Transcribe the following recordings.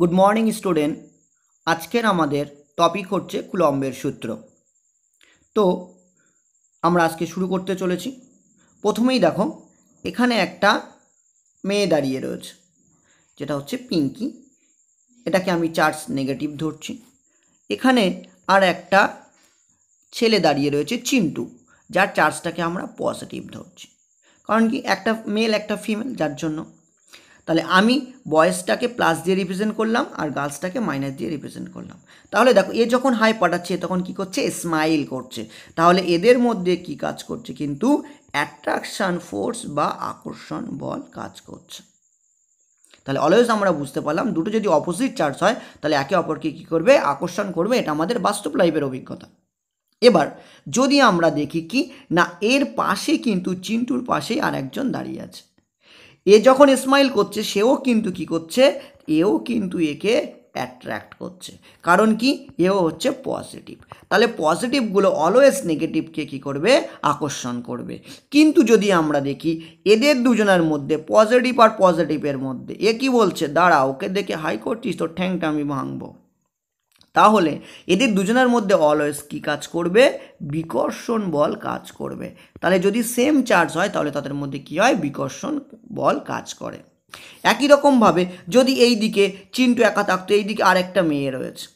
Good morning student আজকের আমাদের topic হচ্ছে কুলম্বের সূত্র। তো, আমরা আজকে শুরু করতে চলেছি। প্রথমেই দেখো, এখানে একটা মেয়ে দাঁড়িয়ে রয়েছে, যেটা হচ্ছে পিঙ্কি। এটাকে আমি চার্জ নেগেটিভ ধরছি। এখানে আর একটা ছেলে দাঁড়িয়ে রয়েছে, চিন্টু, যার চার্জটাকে আমরা পজিটিভ ধরছি। কারণ কি, একটা মেল একটা ফিমেল যার জন্য তাহলে আমি বয়েসটাকে প্লাস দিয়ে রিপ্রেজেন্ট করলাম আর গার্লসটাকে মাইনাস দিয়ে রিপ্রেজেন্ট করলাম। তাহলে দেখো, এ যখন হাই পাঠাচ্ছে তখন কি করছে? স্মাইল করছে। তাহলে এদের মধ্যে কি কাজ করছে? কিন্তু অ্যাট্রাকশান ফোর্স বা আকর্ষণ বল কাজ করছে। তাহলে অলওয়েজ আমরা বুঝতে পারলাম, দুটো যদি অপোজিট চার্জ হয়, তাহলে একে অপরকে কী করবে? আকর্ষণ করবে। এটা আমাদের বাস্তব লাইফের অভিজ্ঞতা। এবার, যদি আমরা দেখি কি? না, এর পাশে কিন্তু চিন্টুর পাশেই আর একজন দাঁড়িয়ে আছে। এ যখন স্মাইল করছে, সেও কিন্তু কি করছে? এও কিন্তু একে অ্যাট্রাক্ট করছে। কারণ কি? এও হচ্ছে পজিটিভ তাহলে পজিটিভগুলো অলওয়েজ নেগেটিভকে কি করবে? আকর্ষণ করবে। কিন্তু যদি আমরা দেখি, এদের দুজনের মধ্যে পজিটিভ আর পজিটিভের মধ্যে, এ কি বলছে? দাঁড়া, ওকে দেখে হাই করছিস তো ঠ্যাংটা আমি ভাঙবো। তাহলে এদের দুজনের মধ্যে অলওয়েজ কী কাজ করবে? বিকর্ষণ বল কাজ করবে। তাহলে যদি সেম চার্জ হয়, তাহলে তাদের মধ্যে কী হয়? বিকর্ষণ বল কাজ করে। একই রকমভাবে যদি এই দিকে চিন্টু একা থাকতো, এই দিকে আরেকটা মেয়ে রয়েছে,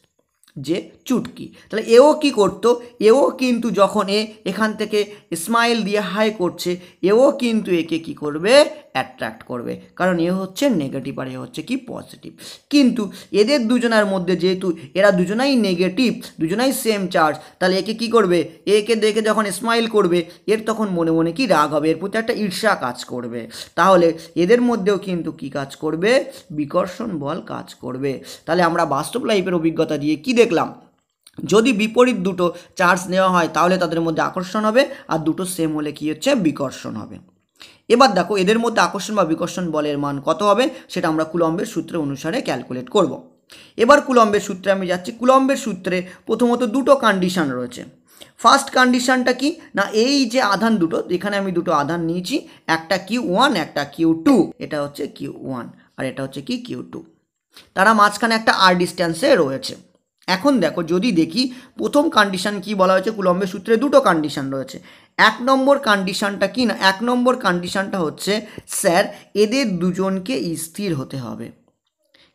যে চুটকি। তাহলে এও কি করতো? এও কিন্তু যখন এ এখান থেকে স্মাইল দিয়ে হাই করছে, এও কিন্তু একে কি করবে? অ্যাট্রাক্ট করবে। কারণ এ হচ্ছে নেগেটিভ আর এ হচ্ছে কি পজিটিভ কিন্তু এদের দুজনের মধ্যে যেহেতু এরা দুজনাই নেগেটিভ দুজনাই সেম চার্জ তাহলে একে কি করবে? একে দেখে যখন স্মাইল করবে, এর তখন মনে মনে কি রাগ হবে? এর প্রতি একটা ঈর্ষা কাজ করবে। তাহলে এদের মধ্যেও কিন্তু কি কাজ করবে? বিকর্ষণ বল কাজ করবে। তাহলে আমরা বাস্তব লাইফের অভিজ্ঞতা দিয়ে কি দেখলাম? যদি বিপরীত দুটো চার্জ নেওয়া হয়, তাহলে তাদের মধ্যে আকর্ষণ হবে, আর দুটো সেম হলে কি হচ্ছে? বিকর্ষণ হবে। এবার দেখো, এদের মধ্যে আকর্ষণ বা বিকর্ষণ বলের মান কত হবে সেটা আমরা কুলম্বের সূত্র অনুসারে ক্যালকুলেট করব। এবার কুলম্বের সূত্রে আমি যাচ্ছি। কুলম্বের সূত্রে প্রথমত দুটো কন্ডিশন রয়েছে। ফার্স্ট কন্ডিশনটা কি? না, এই যে আধান দুটো এখানে আমি দুটো আধান নিয়েছি, একটা কিউ ওয়ান একটা কিউ টু এটা হচ্ছে কিউ ওয়ান আর এটা হচ্ছে কি? কিউ টু তারা মাঝখানে একটা আর ডিস্ট্যান্সে রয়েছে। এখন দেখো, যদি দেখি প্রথম কন্ডিশন কি বলা হয়েছে, কুলম্বের সূত্রে দুটো কন্ডিশন রয়েছে। এক নম্বর কন্ডিশনটা কি না, এক নম্বর কন্ডিশনটা হচ্ছে, স্যার, এদের দুজনকে স্থির হতে হবে।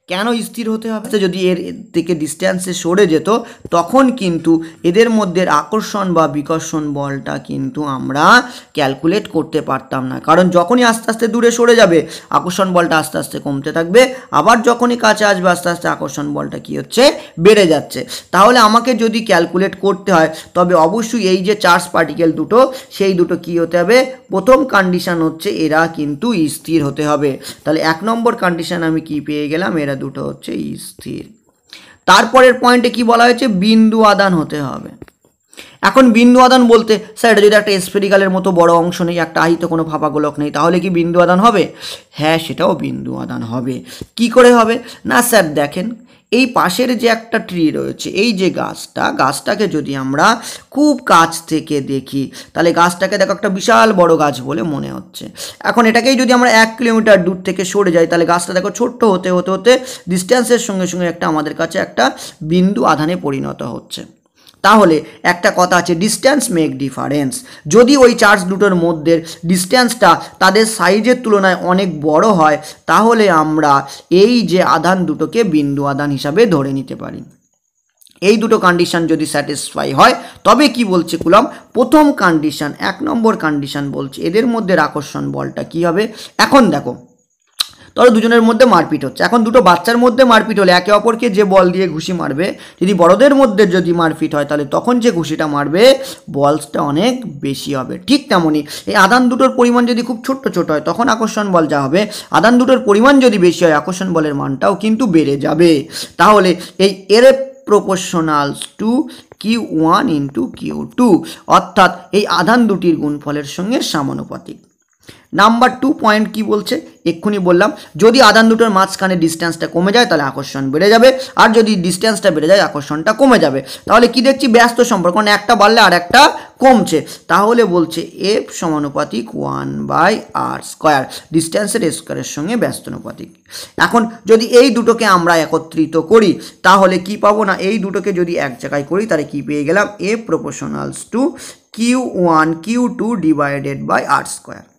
কেন স্থির হতে হবে? যদি এর থেকে ডিস্ট্যান্সে সরে যেত, তখন কিন্তু এদের মধ্যে আকর্ষণ বা বিকর্ষণ বলটা কিন্তু আমরা ক্যালকুলেট করতে পারতাম না। কারণ যখনই আস্তে আস্তে দূরে সরে যাবে, আকর্ষণ বলটা আস্তে আস্তে কমতে থাকবে। আবার যখনই কাছে আসবে, আস্তে আস্তে আকর্ষণ বলটা কি হচ্ছে? বেড়ে যাচ্ছে। তাহলে আমাকে যদি ক্যালকুলেট করতে হয়, তবে অবশ্যই এই যে চার্জ পার্টিকেল দুটো, সেই দুটো কি হতে হবে? প্রথম কন্ডিশন হচ্ছে এরা কিন্তু স্থির হতে হবে। তাহলে এক নম্বর কন্ডিশন আমি কি পেয়ে গেলাম? এরা দুটো হচ্ছে স্থির। তারপরের পয়েন্টে কি বলা হয়েছে? বিন্দু আদান হতে হবে। এখন বিন্দু আদান বলতে, স্যার, এটা যদি একটা স্পেরিকালের মতো বড় অংশ নেই, একটা আহিত কোনো ফাঁপা গোলক নেই, তাহলে কি বিন্দু আদান হবে? হ্যাঁ সেটাও বিন্দু আদান হবে। কি করে হবে? না, স্যার, দেখেন এই পাশের যে একটা ট্রি রয়েছে, এই যে গাছটা, গাছটাকে যদি আমরা খুব কাছ থেকে দেখি, তাহলে গাছটাকে দেখো একটা বিশাল বড় গাছ বলে মনে হচ্ছে। এখন এটাকেই যদি আমরা এক কিলোমিটার দূর থেকে সরে যাই, তাহলে গাছটা দেখো ছোট্ট হতে হতে হতে ডিস্ট্যান্সের সঙ্গে সঙ্গে একটা আমাদের কাছে একটা বিন্দু আধানে পরিণত হচ্ছে। তাহলে একটা কথা আছে ডিস্ট্যান্স মেক ডিফারেন্স যদি ওই চার্জ দুটোর মধ্যে ডিস্ট্যান্সটা তাদের সাইজের তুলনায় অনেক বড় হয়, তাহলে আমরা এই যে আধান দুটোকে বিন্দু আধান হিসাবে ধরে নিতে পারি। এই দুটো কন্ডিশন যদি স্যাটিসফাই হয়, তবে কি বলছে কুলাম? প্রথম কন্ডিশন এক নম্বর কন্ডিশন বলছে, এদের মধ্যে আকর্ষণ বলটা কি হবে? এখন দেখো ধরো দুজনের মধ্যে মারপিট হচ্ছে। এখন দুটো বাচ্চার মধ্যে মারপিট হলে একে অপরকে যে বল দিয়ে ঘুষি মারবে, যদি বড়দের মধ্যে যদি মারপিট হয়, তাহলে তখন যে ঘুষিটা মারবে, বলসটা অনেক বেশি হবে। ঠিক তেমনই এই আদান দুটোর পরিমাণ যদি খুব ছোট্ট ছোট হয়, তখন আকর্ষণ বল যা হবে, আদান দুটোর পরিমাণ যদি বেশি হয়, আকর্ষণ বলের মানটাও কিন্তু বেড়ে যাবে। তাহলে এই এর proportionals to Q one into Q two অর্থাৎ এই আধান দুটির গুণফলের সঙ্গে সমানুপাতিক। নাম্বার টু পয়েন্ট কি বলছে? এক্ষুনি বললাম, যদি আদান দুটোর মাঝখানে ডিস্টেন্সটা কমে যায়, তাহলে আকর্ষণ বেড়ে যাবে। আর যদি ডিস্টেন্সটা বেড়ে যায়, আকর্ষণটা কমে যাবে। তাহলে কি দেখছি? ব্যস্ত সম্পর্ক মানে একটা বাড়লে আর একটা কমছে। তাহলে বলছে এফ সমানুপাতিক ওয়ান বাই আর স্কোয়ার ডিস্টেন্সের স্কোয়ারের সঙ্গে ব্যস্তানুপাতিক। এখন যদি এই দুটোকে আমরা একত্রিত করি, তাহলে কি পাবো না? এই দুটোকে যদি এক জায়গায় করি, তাহলে কি পেয়ে গেলাম? F proportionals to Q one Q two divided by R square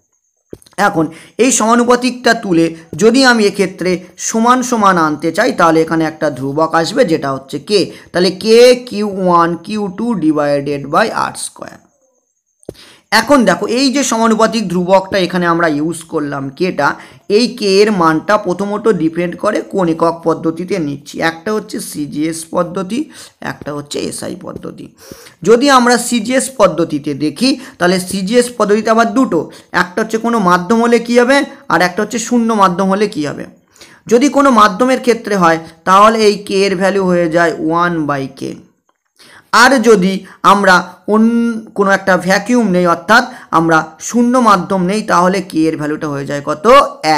এখন এই সমানুপাতিকটা তুলে যদি আমি এক্ষেত্রে সমান সমান আনতে চাই, তাহলে এখানে একটা ধ্রুবক আসবে, যেটা হচ্ছে কে তাহলে K Q one Q two divided by R square এখন দেখো, এই যে সমানুপাতিক ধ্রুবকটা এখানে আমরা ইউজ করলাম কেটা এই কে এর মানটা প্রথমত ডিপেন্ড করে কোন একক পদ্ধতিতে নিচ্ছি। একটা হচ্ছে সিজিএস পদ্ধতি, একটা হচ্ছে এসআই পদ্ধতি। যদি আমরা সিজিএস পদ্ধতিতে দেখি, তাহলে সিজিএস পদ্ধতিতে আবার দুটো, একটা হচ্ছে কোনো মাধ্যম হলে কী হবে, আর একটা হচ্ছে শূন্য মাধ্যম হলে কী হবে। যদি কোনো মাধ্যমের ক্ষেত্রে হয়, তাহলে এই কে এর ভ্যালু হয়ে যায় ওয়ান বাই কে আর যদি আমরা অন্য কোনো একটা ভ্যাকিউম নেই, অর্থাৎ আমরা শূন্য মাধ্যম নেই, তাহলে কে এর ভ্যালুটা হয়ে যায় কত?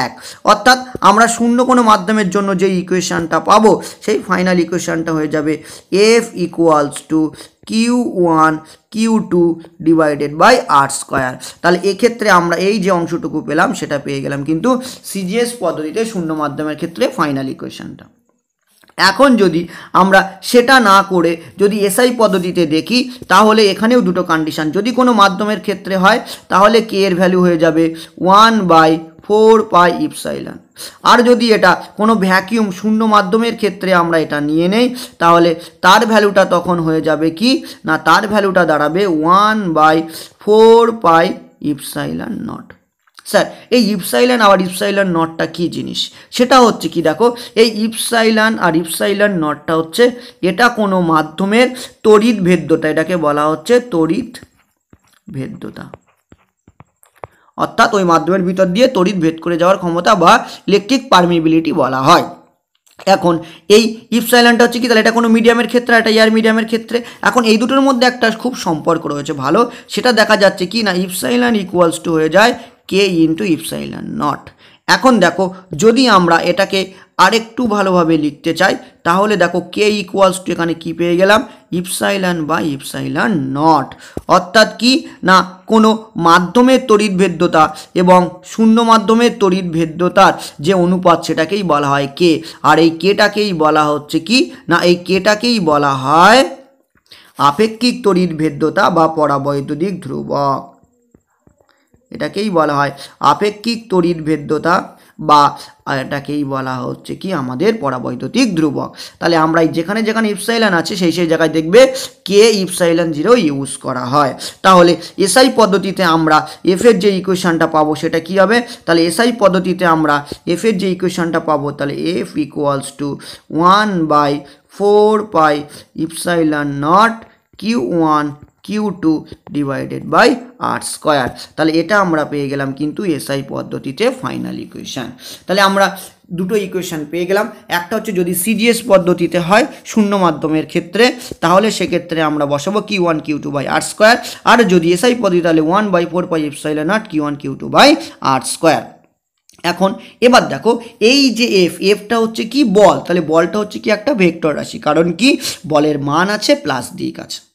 এক। অর্থাৎ আমরা শূন্য কোনো মাধ্যমের জন্য যে ইকুয়েশানটা পাবো, সেই ফাইনাল ইকুয়েশানটা হয়ে যাবে F equals to Q one Q two divided by R square তাহলে এক্ষেত্রে আমরা এই যে অংশটুকু পেলাম, সেটা পেয়ে গেলাম কিন্তু সিজিএস পদ্ধতিতে শূন্য মাধ্যমের ক্ষেত্রে ফাইনাল ইকুয়েশানটা এখন যদি আমরা সেটা না করে যদি এসআই পদ্ধতিতে দেখি, তাহলে এখানেও দুটো কন্ডিশান যদি কোনো মাধ্যমের ক্ষেত্রে হয়, তাহলে কে এর ভ্যালু হয়ে যাবে one by four pi epsilon আর যদি এটা কোনো ভ্যাকিউম শূন্য মাধ্যমের ক্ষেত্রে আমরা এটা নিয়ে নেই, তাহলে তার ভ্যালুটা তখন হয়ে যাবে কি? না, তার ভ্যালুটা দাঁড়াবে one by four pi epsilon naught sir, এই ইপসাইলান আবার ইপসাইলান নটটা কী জিনিস? সেটা হচ্ছে কি দেখো, এই ইপসাইলান আর ইপসাইলান নটটা হচ্ছে এটা কোনো মাধ্যমের তড়িৎ ভেদ্যতা, এটাকে বলা হচ্ছে তড়িৎ ভেদ্যতা। অর্থাৎ ওই মাধ্যমের ভিতর দিয়ে তড়িৎ ভেদ করে যাওয়ার ক্ষমতা বা ইলেকট্রিক পারমিবিলিটি বলা হয়। এখন এই ইপসাইলানটা হচ্ছে কি, তাহলে এটা কোনো মিডিয়ামের ক্ষেত্রে, এটা এয়ার মিডিয়ামের ক্ষেত্রে? এখন এই দুটোর মধ্যে একটা খুব সম্পর্ক রয়েছে ভালো, সেটা দেখা যাচ্ছে কি না, ইপসাইলান ইকুয়ালস টু হয়ে যায় কে ইন্টু ইপসাইলান নট এখন দেখো, যদি আমরা এটাকে আরেকটু ভালোভাবে লিখতে চাই, তাহলে দেখো কে ইকুয়ালস টু এখানে কী পেয়ে গেলাম? ইপসাইলান বা ইপসাইলান নট অর্থাৎ কি? না, কোনো মাধ্যমের তড়িৎ ভেদ্যতা এবং শূন্য মাধ্যমের তড়িৎ ভেদ্যতার যে অনুপাত সেটাকেই বলা হয় কে আর এই কেটাকেই বলা হচ্ছে কি? না, এই কেটাকেই বলা হয় আপেক্ষিক তড়িৎ ভেদ্যতা বা পরাবৈদ্যুতিক ধ্রুবক। এটাকেই বলা হয় আপেক্ষিক তড়িৎ ভেদ্যতা বা এটাকেই বলা হচ্ছে কি আমাদের পরাবৈদ্যুতিক ধ্রুবক। তাহলে আমরা যেখানে যেখানে ইপসাইলান আছে সেই সেই জায়গায় দেখবে কে ইপসাইলান জিরো ইউজ করা হয়। তাহলে এসআই পদ্ধতিতে আমরা এফের যে ইকুয়েশানটা পাবো সেটা কি হবে? তাহলে এসআই পদ্ধতিতে আমরা এফের যে ইকুয়েশানটা পাবো, তাহলে F equals to one by four pi epsilon nought Q one Q two divided by R square তাহলে এটা আমরা পেয়ে গেলাম কিন্তু এসআই পদ্ধতিতে ফাইনাল ইকুয়েশান তাহলে আমরা দুটো ইকুয়েশান পেয়ে গেলাম। একটা হচ্ছে যদি সিজিএস পদ্ধতিতে হয় শূন্য মাধ্যমের ক্ষেত্রে, তাহলে সেক্ষেত্রে আমরা বসাবো Q one Q two by R square আর যদি এসআই পদ্ধতি, তাহলে one by four pi epsilon nought Q one Q two by R square এখন এবার দেখো, এই যে এফ এফটা হচ্ছে কি? বল। তাহলে বলটা হচ্ছে কি একটা ভেক্টর রাশি। কারণ কি? বলের মান আছে প্লাস দিক আছে।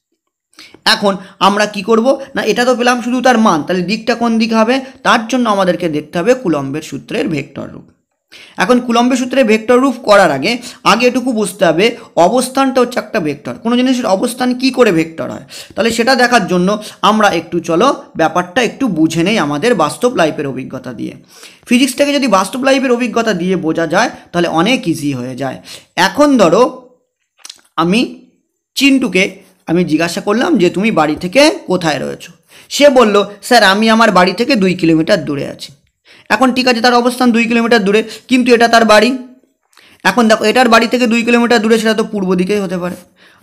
এখন আমরা কি করব? না, এটা তো পেলাম শুধু তার মান। তাহলে দিকটা কোন দিক হবে? তার জন্য আমাদেরকে দেখতে হবে কুলম্বের সূত্রের ভেক্টর রূপ। এখন কুলম্বের সূত্রে ভেক্টর রূপ করার আগে আগে এটুকু বুঝতে হবে, অবস্থানটা হচ্ছে একটা ভেক্টর। কোনো জিনিসের অবস্থান কি করে ভেক্টর হয়? তাহলে সেটা দেখার জন্য আমরা একটু চলো, ব্যাপারটা একটু বুঝে নেই আমাদের বাস্তব লাইফের অভিজ্ঞতা দিয়ে। ফিজিক্সটাকে যদি বাস্তব লাইফের অভিজ্ঞতা দিয়ে বোঝা যায়, তাহলে অনেক ইজি হয়ে যায়। এখন ধরো, আমি চিন্টুকে আমি জিজ্ঞাসা করলাম যে তুমি বাড়ি থেকে কোথায় রয়েছো? সে বলল, স্যার, আমি আমার বাড়ি থেকে দুই কিলোমিটার দূরে আছি। এখন ঠিক আছে, তার অবস্থান দুই কিলোমিটার দূরে, কিন্তু এটা তার বাড়ি। এখন দেখো, এটার বাড়ি থেকে দুই কিলোমিটার দূরে, সেটা তো পূর্ব দিকেই হতে পারে।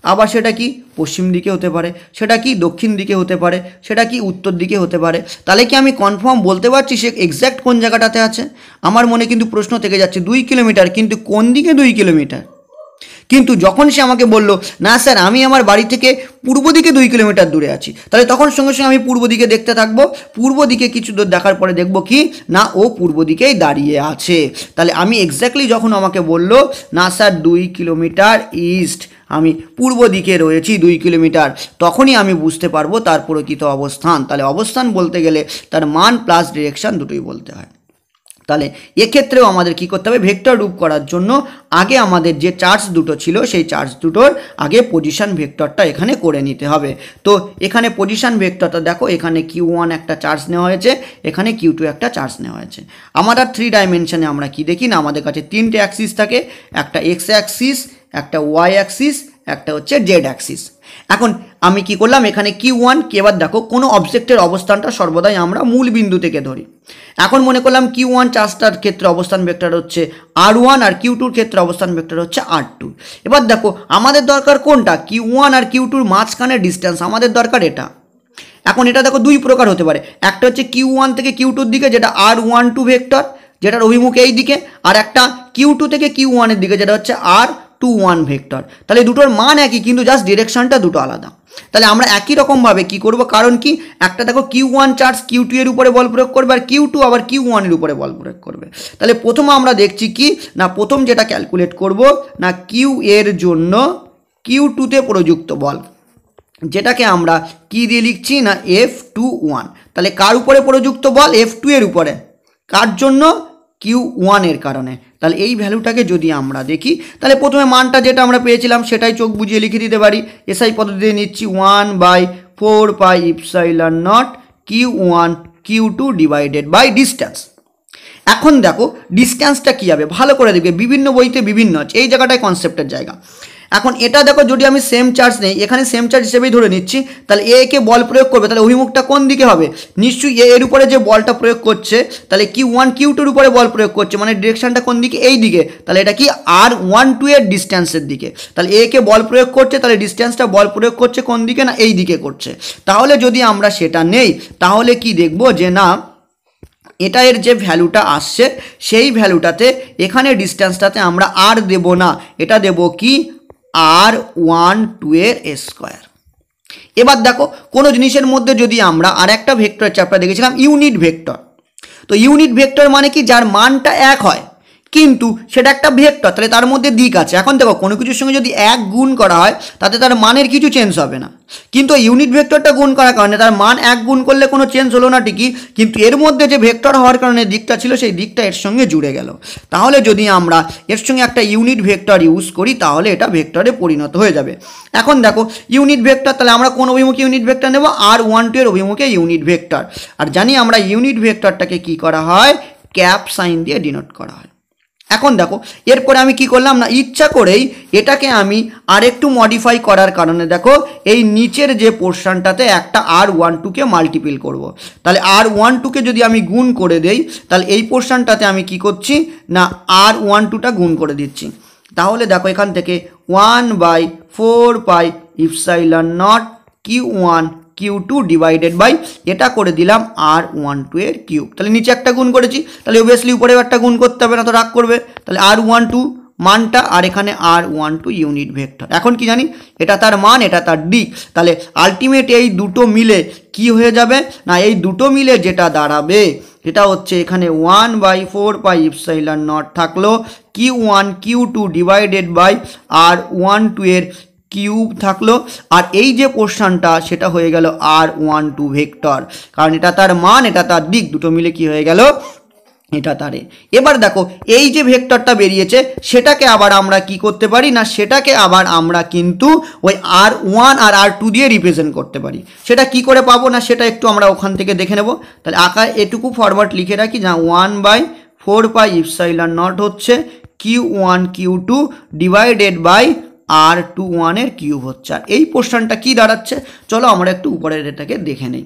আবার সেটা কি পশ্চিম দিকে হতে পারে? সেটা কি দক্ষিণ দিকে হতে পারে? সেটা কি উত্তর দিকে হতে পারে? তাহলে কি আমি কনফার্ম বলতে পারছি সে এক্স্যাক্ট কোন জায়গাটাতে আছে? আমার মনে কিন্তু প্রশ্ন থেকে যাচ্ছে দুই কিলোমিটার, কিন্তু কোন দিকে দুই কিলোমিটার? কিন্তু যখন সে আমাকে বলল, না স্যার, আমি আমার বাড়ি থেকে পূর্ব দিকে দুই কিলোমিটার দূরে আছি। তাহলে তখন সঙ্গে সঙ্গে আমি পূর্ব দিকে দেখতে থাকব। পূর্ব দিকে কিছু দূর দেখার পরে দেখব কি, না, ও পূর্ব দিকেই দাঁড়িয়ে আছে। তাহলে আমি এক্স্যাক্টলি যখন আমাকে বলল, না স্যার, দুই কিলোমিটার ইস্ট আমি পূর্ব দিকে রয়েছি দুই কিলোমিটার। তখনই আমি বুঝতে পারব তার প্রকৃত অবস্থান। তাহলে অবস্থান বলতে গেলে তার মান প্লাস ডিরেকশান দুটোই বলতে হয়। তাহলে এক্ষেত্রেও আমাদের কি করতে হবে? ভেক্টর রূপ করার জন্য আগে আমাদের যে চার্জ দুটো ছিল, সেই চার্জ দুটোর আগে পজিশন ভেক্টরটা এখানে করে নিতে হবে। তো এখানে পজিশন ভেক্টরটা দেখো, এখানে কিউ ওয়ান একটা চার্জ নেওয়া হয়েছে, এখানে কিউ টু একটা চার্জ নেওয়া হয়েছে। আমাদের থ্রি ডাইমেনশনে আমরা কি দেখি না? আমাদের কাছে তিনটে অ্যাক্সিস থাকে, একটা এক্স অ্যাক্সিস একটা ওয়াই অ্যাক্সিস একটা হচ্ছে জেড অ্যাক্সিস এখন আমি কি করলাম? এখানে কিউ ওয়ান কি এবার দেখো, কোনো অবজেক্টের অবস্থানটা সর্বদাই আমরা মূল বিন্দু থেকে ধরি। এখন মনে করলাম কিউ ওয়ান চার্জটার ক্ষেত্রে অবস্থান ভেক্টর হচ্ছে আর ওয়ান আর কিউ টুর ক্ষেত্রে অবস্থান ভেক্টর হচ্ছে আর টু এবার দেখো, আমাদের দরকার কোনটা? কিউ ওয়ান আর কিউ টুর মাঝখানের ডিস্টেন্স আমাদের দরকার এটা। এখন এটা দেখো দুই প্রকার হতে পারে। একটা হচ্ছে কিউ ওয়ান থেকে কিউ টুর দিকে, যেটা আর ওয়ান টু ভেক্টর যেটার অভিমুখ এই দিকে আর একটা কিউ টু থেকে কিউ ওয়ানের দিকে, যেটা হচ্ছে আর টু ওয়ান ভেক্টর তাহলে দুটোর মান একই, কিন্তু জাস্ট ডিরেকশনটা দুটো আলাদা। তাহলে আমরা একই রকমভাবে কি করব? কারণ কি? একটা দেখো Q one charge Q two এর উপরে বল প্রয়োগ করবে, আর কিউ টু আবার কিউ ওয়ানের উপরে বল প্রয়োগ করবে। তাহলে প্রথম আমরা দেখছি কি? না, প্রথম যেটা ক্যালকুলেট করব, না কিউ এর জন্য কিউ টুতে প্রযুক্ত বল। যেটাকে আমরা কি দিয়ে লিখছি? না এফ টু ওয়ান তাহলে কার উপরে প্রযুক্ত বল? এফ টু এর উপরে। কার জন্য? কিউ ওয়ানের কারণে। তাহলে এই ভ্যালুটাকে যদি আমরা দেখি, তাহলে প্রথমে মানটা যেটা আমরা পেয়েছিলাম সেটাই চোখ বুঝিয়ে লিখে দিতে পারি। এসআই পদ্ধতি নিচ্ছি one by four pi epsilon nought Q one Q two divided by distance এখন দেখো ডিস্ট্যান্সটা কী হবে? ভালো করে দেখবে, বিভিন্ন বইতে বিভিন্ন আছে। এই জায়গাটায় কনসেপ্টের জায়গা। এখন এটা দেখো, যদি আমি সেম চার্জ নেই, এখানে সেম চার্জ হিসেবেই ধরে নিচ্ছি, তাহলে এ কে বল প্রয়োগ করবে, তাহলে অভিমুখটা কোন দিকে হবে? নিশ্চয়ই এ এর উপরে যে বলটা প্রয়োগ করছে, তাহলে কিউ ওয়ান কিউ টুর উপরে বল প্রয়োগ করছে মানে ডিরেকশনটা কোন দিকে? এই দিকে। তাহলে এটা কি? আর ওয়ান টু এর ডিস্ট্যান্সের দিকে। তাহলে এ কে বল প্রয়োগ করছে, তাহলে ডিস্ট্যান্সটা বল প্রয়োগ করছে কোন দিকে না এই দিকে করছে? তাহলে যদি আমরা সেটা নেই, তাহলে কি দেখব যে না, এটা এর যে ভ্যালুটা আসছে, সেই ভ্যালুটাতে এখানে ডিস্ট্যান্সটাতে আমরা আর দেব না। এটা দেব কি? আর ওয়ান টু এর স্কোয়ার এবার দেখো, কোনো জিনিসের মধ্যে যদি আমরা আর একটা ভেক্টর চ্যাপ্টার দেখেছিলাম ইউনিট ভেক্টর তো ইউনিট ভেক্টর মানে কি? যার মানটা এক হয়। কিন্তু সেটা একটা ভেক্টর, তাহলে তার মধ্যে দিক আছে। এখন দেখো, কোনো কিছুর সঙ্গে যদি এক গুণ করা হয়, তাতে তার মানের কিছু চেঞ্জ হবে না। কিন্তু ইউনিট ভেক্টরটা গুণ করার কারণে তার মান এক গুণ করলে কোনো চেঞ্জ হলো না ঠিকই, কিন্তু এর মধ্যে যে ভেক্টর হওয়ার কারণে দিকটা ছিল, সেই দিকটা এর সঙ্গে জুড়ে গেল। তাহলে যদি আমরা এর সঙ্গে একটা ইউনিট ভেক্টর ইউজ করি, তাহলে এটা ভেক্টরে পরিণত হয়ে যাবে। এখন দেখো ইউনিট ভেক্টর, তাহলে আমরা কোন অভিমুখে ইউনিট ভেক্টর নেব? আর ওয়ান টু এর অভিমুখে ইউনিট ভেক্টর। আর জানি আমরা ইউনিট ভেক্টরটাকে কি করা হয়? ক্যাপ সাইন দিয়ে ডিনোট করা হয়। এখন দেখো, এরপরে আমি কি করলাম না, ইচ্ছা করেই এটাকে আমি আরেকটু মডিফাই করার কারণে দেখো, এই নিচের যে পোর্শনটাতে একটা আর ওয়ান টুকে মাল্টিপিল করব। তাহলে আর ওয়ান টুকে যদি আমি গুণ করে দেই, তাহলে এই পোর্শনটাতে আমি কি করছি না আর ওয়ান টুটা গুণ করে দিচ্ছি তাহলে দেখো, এখান থেকে one by four pi epsilon nought Q one Q two divided by এটা করে দিলাম আর ওয়ান টু এর কিউব। তাহলে নিচে একটা গুণ করেছি, তাহলে অবভিয়াসলি উপরেও একটা গুণ করতে হবে, না তো রাগ করবে। তাহলে আর ওয়ান টু মানটা আর এখানে R one two unit vector এখন কি জানি? এটা তার মান, এটা তার দিক। তাহলে আলটিমেট এই দুটো মিলে কি হয়ে যাবে? না, এই দুটো মিলে যেটা দাঁড়াবে এটা হচ্ছে এখানে one by four by epsilon nought থাকল। Q one Q two divided by R one two এর কিউব থাকল। আর এই যে পোর্শনটা সেটা হয়ে গেল আর ওয়ান টু ভেক্টর। কারণ এটা তার মান, এটা তার দিক, দুটো মিলে কি হয়ে গেল? এটা তারে। এবার দেখো, এই যে ভেক্টরটা বেরিয়েছে, সেটাকে আবার আমরা কি করতে পারি না, সেটাকে আবার আমরা কিন্তু ওই আর ওয়ান আর আর টু দিয়ে রিপ্রেজেন্ট করতে পারি। সেটা কি করে পাবো না, সেটা একটু আমরা ওখান থেকে দেখে নেব। তাহলে আকার এটুকু ফরওয়ার্ড লিখে রাখি না one by four by epsilon nought হচ্ছে, Q one Q two divided by R two ওয়ানের কিউব হচ্ছে। আর এই পোর্শনটা কি দাঁড়াচ্ছে? চলো আমরা একটু উপরের এটাকে দেখে নেই।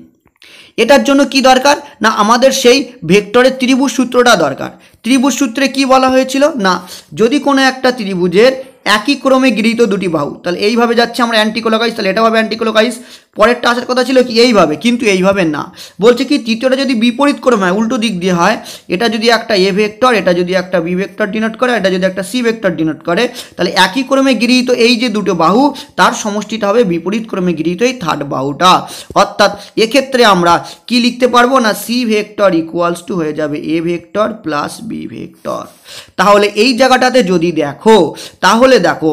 এটার জন্য কি দরকার? না, আমাদের সেই ভেক্টরের ত্রিভুজ সূত্রটা দরকার। ত্রিভুজ সূত্রে কি বলা হয়েছিল? না, যদি কোনো একটা ত্রিভুজের একই ক্রমে গৃহীত দুটি বাহু, তাহলে এইভাবে যাচ্ছে আমরা অ্যান্টিকোলোকাইজ তাহলে এটা হবে অ্যান্টিকোলোকাইজ পরেরটা আসার কথা ছিল কি, এইভাবে, কিন্তু এইভাবে না। বলছে কি, তৃতীয়টা যদি বিপরীত ক্রমে হয়, উল্টো দিক দিয়ে হয়, এটা যদি একটা এ ভেক্টর, এটা যদি একটা বি ভেক্টর ডিনোট করে এটা যদি একটা সি ভেক্টর ডিনোট করে, তাহলে একই ক্রমে গৃহীত এই যে দুটো বাহু, তার সমষ্টিটা হবে বিপরীত ক্রমে গৃহীত এই থার্ড বাহুটা। অর্থাৎ এক্ষেত্রে আমরা কি লিখতে পারব না, সি ভেক্টর ইকুয়ালস টু হয়ে যাবে A vector plus B vector. তাহলে এই জায়গাটাতে যদি দেখো, তাহলে দেখো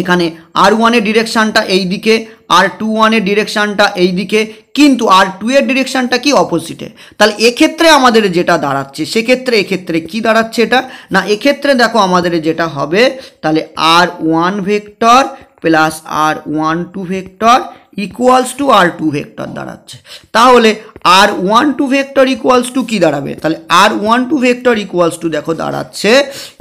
এখানে আর ওয়ানের ডিরেকশানটা এই দিকে আর টু ওয়ানের ডিরেকশানটা এই দিকে কিন্তু আর টু এর ডিরেকশানটা কি অপোজিটে তাহলে এক্ষেত্রে আমাদের যেটা দাঁড়াচ্ছে, সেক্ষেত্রে, এক্ষেত্রে কি দাঁড়াচ্ছে এটা? না, এক্ষেত্রে দেখো আমাদের যেটা হবে, তাহলে R one vector plus R one two vector equals to R two vector দাঁড়াচ্ছে। তাহলে R one two vector equals to কী দাঁড়াবে? তাহলে R one two vector equals to দেখো দাঁড়াচ্ছে,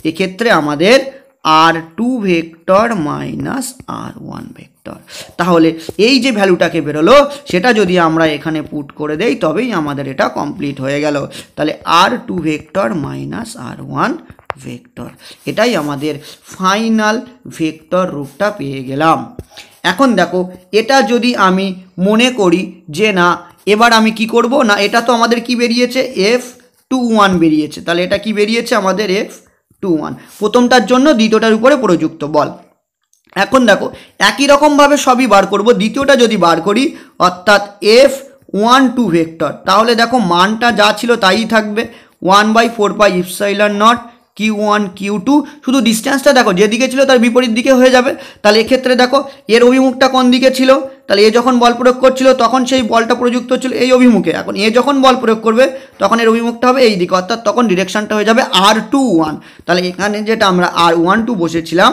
এক্ষেত্রে আমাদের R two vector minus R one vector. তাহলে এই যে ভ্যালুটাকে বেরোলো, সেটা যদি আমরা এখানে পুট করে দেই, তবেই আমাদের এটা কমপ্লিট হয়ে গেল। তাহলে R two vector minus R one vector. এটাই আমাদের ফাইনাল ভেক্টর রূপটা পেয়ে গেলাম। এখন দেখো, এটা যদি আমি মনে করি যে না, এবার আমি কি করব? না, এটা তো আমাদের কি বেরিয়েছে? এফ টু ওয়ান বেরিয়েছে। তাহলে এটা কি বেরিয়েছে? আমাদের এফ টু ওয়ান প্রথমটার জন্য দ্বিতীয়টার উপরে প্রযুক্ত, বল। এখন দেখো, একই রকমভাবে সবই বার করব। দ্বিতীয়টা যদি বার করি, অর্থাৎ এফ ওয়ান টু ভেক্টর তাহলে দেখো মানটা যা ছিল তাই থাকবে। One by four pi epsilon nought Q one Q two শুধু ডিস্টেন্সটা দেখো, যেদিকে ছিল তার বিপরীত দিকে হয়ে যাবে। তাহলে এক্ষেত্রে দেখো, এর অভিমুখটা কোন দিকে ছিল? তাহলে এ যখন বল প্রয়োগ করছিল, তখন সেই বলটা প্রযুক্ত ছিল এই অভিমুখে। এখন এ যখন বল প্রয়োগ করবে, তখন এর অভিমুখটা হবে এই দিকে। অর্থাৎ তখন ডিরেকশনটা হয়ে যাবে আর টু ওয়ান তাহলে এখানে যেটা আমরা আর ওয়ান টু বসেছিলাম,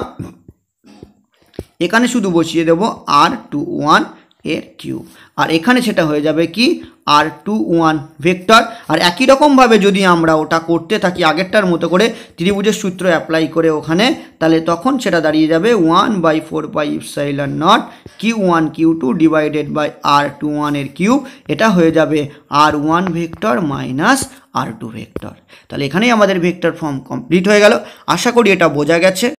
এখানে শুধু বসিয়ে দেবো আর টু ওয়ান এর কিউব। আর এখানে সেটা হয়ে যাবে কি? R two one vector. আর একই রকমভাবে যদি আমরা ওটা করতে থাকি আগেরটার মতো করে, ত্রিভুজের সূত্র অ্যাপ্লাই করে ওখানে, তাহলে তখন সেটা দাঁড়িয়ে যাবে one by four by epsilon nought Q one Q two divided by R two ওয়ানের কিউব। এটা হয়ে যাবে R one vector minus R two vector. তাহলে এখানেই আমাদের ভেক্টর ফর্ম কমপ্লিট হয়ে গেল। আশা করি এটা বোঝা গেছে।